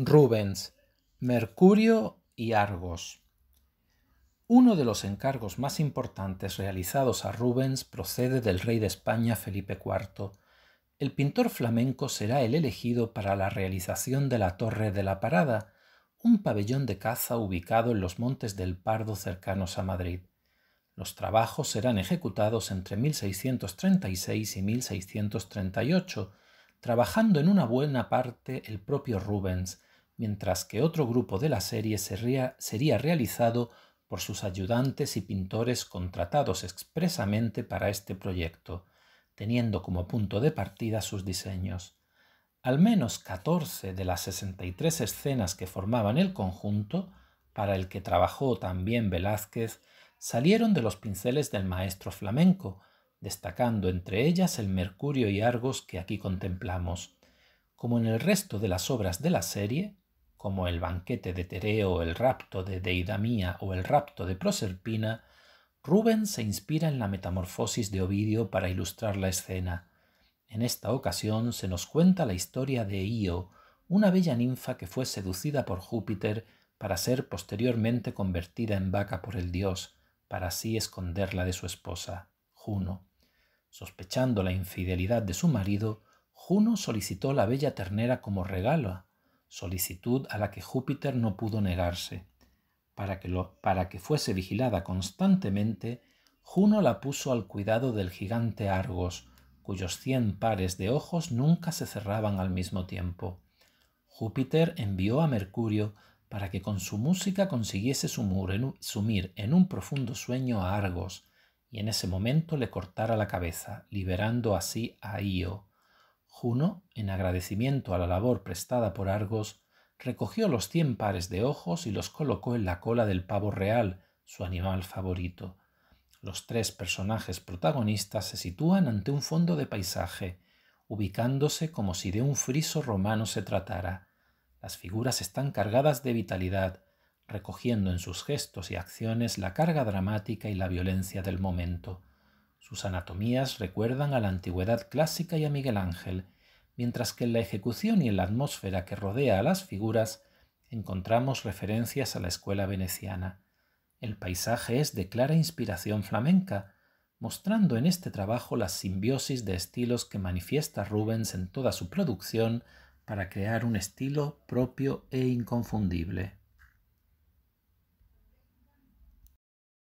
Rubens, Mercurio y Argos. Uno de los encargos más importantes realizados a Rubens procede del rey de España Felipe IV. El pintor flamenco será el elegido para la realización de la Torre de la Parada, un pabellón de caza ubicado en los Montes del Pardo cercanos a Madrid. Los trabajos serán ejecutados entre 1636 y 1638, trabajando en una buena parte el propio Rubens, mientras que otro grupo de la serie sería, sería realizado por sus ayudantes y pintores contratados expresamente para este proyecto, teniendo como punto de partida sus diseños. Al menos 14 de las 63 escenas que formaban el conjunto, para el que trabajó también Velázquez, salieron de los pinceles del maestro flamenco, destacando entre ellas el Mercurio y Argos que aquí contemplamos. Como en el resto de las obras de la serie, como el banquete de Tereo, el rapto de Deidamía o el rapto de Proserpina, Rubens se inspira en la metamorfosis de Ovidio para ilustrar la escena. En esta ocasión se nos cuenta la historia de Io, una bella ninfa que fue seducida por Júpiter para ser posteriormente convertida en vaca por el dios, para así esconderla de su esposa, Juno. Sospechando la infidelidad de su marido, Juno solicitó la bella ternera como regalo solicitud a la que Júpiter no pudo negarse. Para que, lo, para que fuese vigilada constantemente, Juno la puso al cuidado del gigante Argos, cuyos cien pares de ojos nunca se cerraban al mismo tiempo. Júpiter envió a Mercurio para que con su música consiguiese sumir en un profundo sueño a Argos, y en ese momento le cortara la cabeza, liberando así a Io, Juno, en agradecimiento a la labor prestada por Argos, recogió los cien pares de ojos y los colocó en la cola del pavo real, su animal favorito. Los tres personajes protagonistas se sitúan ante un fondo de paisaje, ubicándose como si de un friso romano se tratara. Las figuras están cargadas de vitalidad, recogiendo en sus gestos y acciones la carga dramática y la violencia del momento. Sus anatomías recuerdan a la antigüedad clásica y a Miguel Ángel, mientras que en la ejecución y en la atmósfera que rodea a las figuras encontramos referencias a la escuela veneciana. El paisaje es de clara inspiración flamenca, mostrando en este trabajo la simbiosis de estilos que manifiesta Rubens en toda su producción para crear un estilo propio e inconfundible.